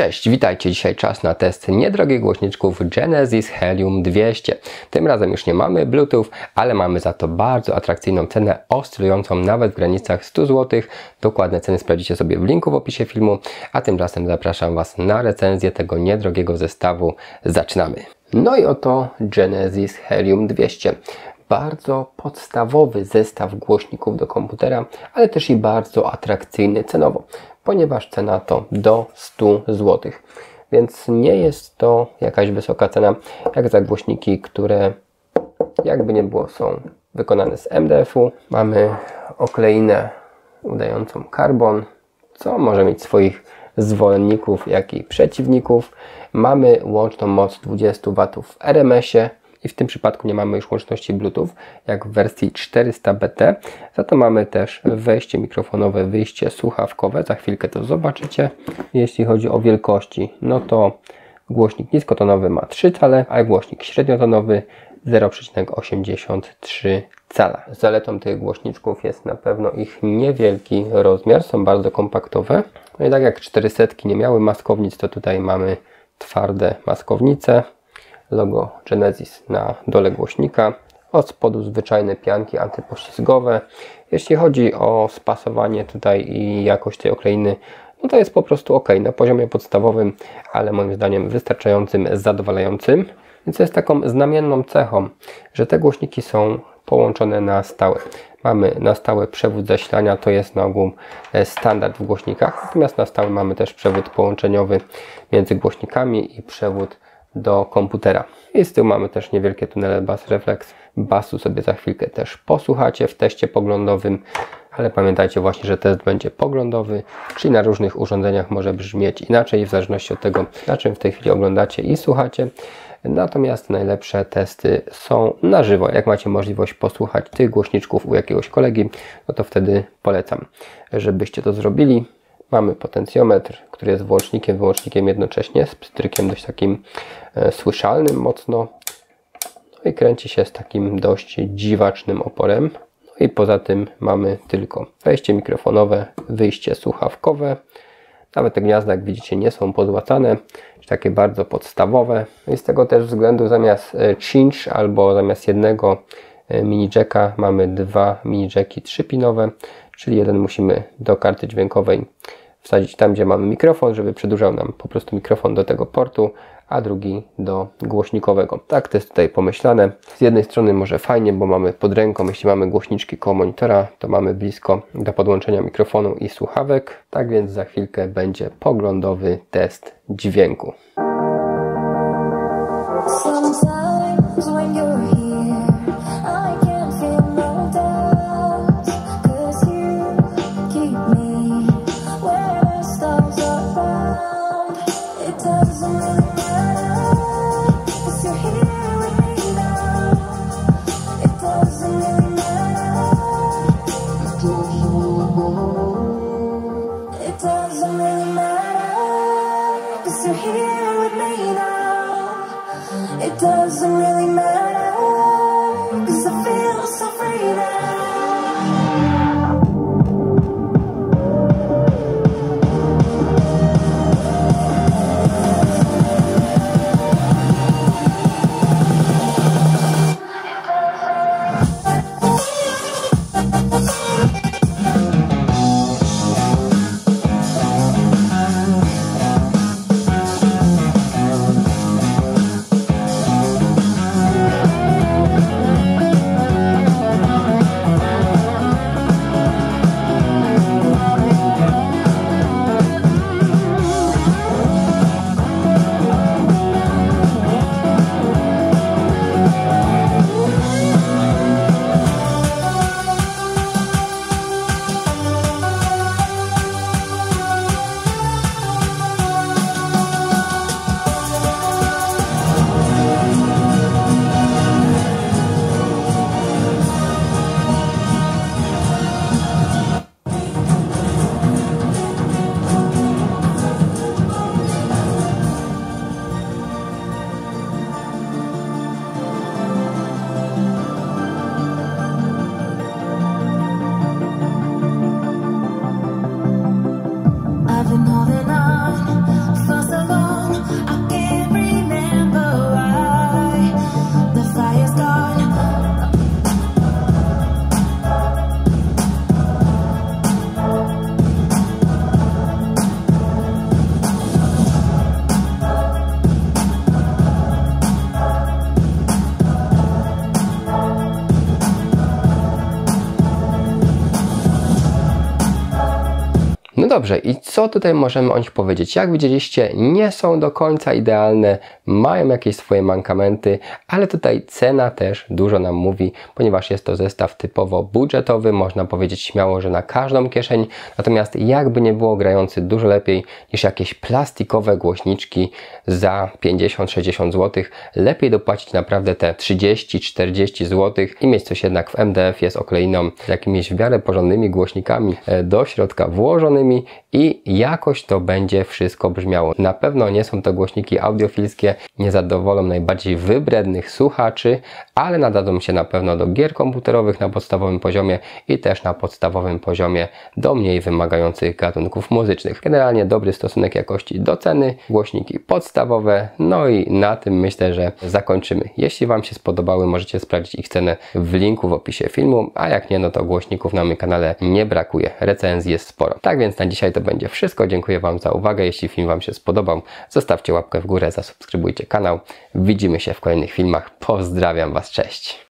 Cześć, witajcie. Dzisiaj czas na test niedrogich głośniczków Genesis Helium 200. Tym razem już nie mamy Bluetooth, ale mamy za to bardzo atrakcyjną cenę, oscylującą nawet w granicach 100 zł. Dokładne ceny sprawdzicie sobie w linku w opisie filmu, a tymczasem zapraszam Was na recenzję tego niedrogiego zestawu. Zaczynamy. No i oto Genesis Helium 200 bardzo podstawowy zestaw głośników do komputera, ale też i bardzo atrakcyjny cenowo ponieważ cena to do 100 zł. Więc nie jest to jakaś wysoka cena, jak za głośniki, które jakby nie było są wykonane z MDF-u. Mamy okleinę udającą karbon, co może mieć swoich zwolenników, jak i przeciwników. Mamy łączną moc 20 W w RMS-ie, i w tym przypadku nie mamy już łączności Bluetooth, jak w wersji 400BT. Za to mamy też wejście mikrofonowe, wyjście słuchawkowe. Za chwilkę to zobaczycie. Jeśli chodzi o wielkości, no to głośnik niskotonowy ma 3 cale, a głośnik średniotonowy 0,83 cala. Zaletą tych głośniczków jest na pewno ich niewielki rozmiar, są bardzo kompaktowe. No i tak jak 400 nie miały maskownic, to tutaj mamy twarde maskownice logo Genesis na dole głośnika. Od spodu zwyczajne pianki antypoślizgowe. Jeśli chodzi o spasowanie tutaj i jakość tej okleiny, no to jest po prostu ok na poziomie podstawowym, ale moim zdaniem wystarczającym, zadowalającym. Więc jest taką znamienną cechą, że te głośniki są połączone na stałe. Mamy na stałe przewód zasilania, to jest na ogół e, standard w głośnikach, natomiast na stałe mamy też przewód połączeniowy między głośnikami i przewód do komputera. I z tyłu mamy też niewielkie tunele Bass Reflex. Basu sobie za chwilkę też posłuchacie w teście poglądowym, ale pamiętajcie właśnie, że test będzie poglądowy, czyli na różnych urządzeniach może brzmieć inaczej, w zależności od tego, na czym w tej chwili oglądacie i słuchacie. Natomiast najlepsze testy są na żywo. Jak macie możliwość posłuchać tych głośniczków u jakiegoś kolegi, no to wtedy polecam, żebyście to zrobili. Mamy potencjometr, który jest włącznikiem, wyłącznikiem jednocześnie, z pstrykiem dość takim e, słyszalnym mocno. No i kręci się z takim dość dziwacznym oporem. No i poza tym mamy tylko wejście mikrofonowe, wyjście słuchawkowe. Nawet te gniazda, jak widzicie, nie są pozłacane, takie bardzo podstawowe. No I z tego też względu zamiast e, cinch albo zamiast jednego e, mini jacka mamy dwa mini jacki trzypinowe, czyli jeden musimy do karty dźwiękowej wsadzić tam, gdzie mamy mikrofon, żeby przedłużał nam po prostu mikrofon do tego portu, a drugi do głośnikowego. Tak to jest tutaj pomyślane. Z jednej strony może fajnie, bo mamy pod ręką, jeśli mamy głośniczki koło monitora, to mamy blisko do podłączenia mikrofonu i słuchawek. Tak więc za chwilkę będzie poglądowy test dźwięku. here with me now. It doesn't really matter. loving dobrze, i co tutaj możemy o nich powiedzieć? Jak widzieliście, nie są do końca idealne, mają jakieś swoje mankamenty, ale tutaj cena też dużo nam mówi, ponieważ jest to zestaw typowo budżetowy, można powiedzieć śmiało, że na każdą kieszeń, natomiast jakby nie było grający dużo lepiej niż jakieś plastikowe głośniczki za 50-60 zł, lepiej dopłacić naprawdę te 30-40 zł i mieć coś jednak w MDF jest okleiną jakimiś w miarę porządnymi głośnikami e, do środka włożonymi i jakoś to będzie wszystko brzmiało. Na pewno nie są to głośniki audiofilskie, nie zadowolą najbardziej wybrednych słuchaczy, ale nadadzą się na pewno do gier komputerowych na podstawowym poziomie i też na podstawowym poziomie do mniej wymagających gatunków muzycznych. Generalnie dobry stosunek jakości do ceny, głośniki podstawowe, no i na tym myślę, że zakończymy. Jeśli Wam się spodobały, możecie sprawdzić ich cenę w linku w opisie filmu, a jak nie, no to głośników na moim kanale nie brakuje. Recenzji jest sporo. Tak więc na dzisiaj to będzie wszystko. Dziękuję Wam za uwagę. Jeśli film Wam się spodobał, zostawcie łapkę w górę, zasubskrybujcie kanał. Widzimy się w kolejnych filmach. Pozdrawiam Was, cześć!